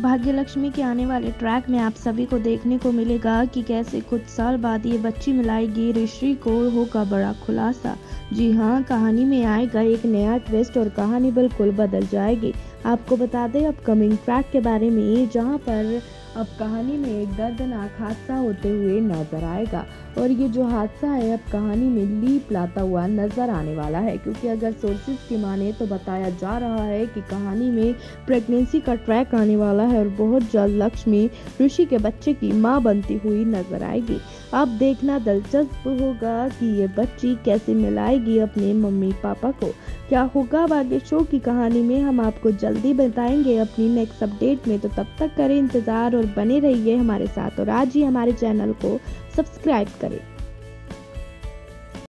भाग्य लक्ष्मी के आने वाले ट्रैक में आप सभी को देखने को मिलेगा कि कैसे कुछ साल बाद ये बच्ची मिलाएगी ऋषि को होगा बड़ा खुलासा। जी हाँ कहानी में आएगा एक नया ट्विस्ट और कहानी बिल्कुल बदल जाएगी। आपको बता दें अपकमिंग ट्रैक के बारे में, जहाँ पर अब कहानी में एक दर्दनाक हादसा होते हुए नज़र आएगा। और ये जो हादसा है, अब कहानी में लीप लाता हुआ नज़र आने वाला है, क्योंकि अगर सोर्सेज की माने तो बताया जा रहा है कि कहानी में प्रेगनेंसी का ट्रैक आने वाला है और बहुत जल्द लक्ष्मी, ऋषि के बच्चे की माँ बनती हुई नज़र आएगी। अब देखना दिलचस्प होगा कि ये बच्ची कैसे मिलाएगी अपने मम्मी पापा को। क्या होगा आगे शो की कहानी में? हम आपको जल्दी बताएँगे अपनी नेक्स्ट अपडेट में। तो तब तक करें इंतज़ार और बने रहिए हमारे साथ। और आज ही हमारे चैनल को सब्सक्राइब करें।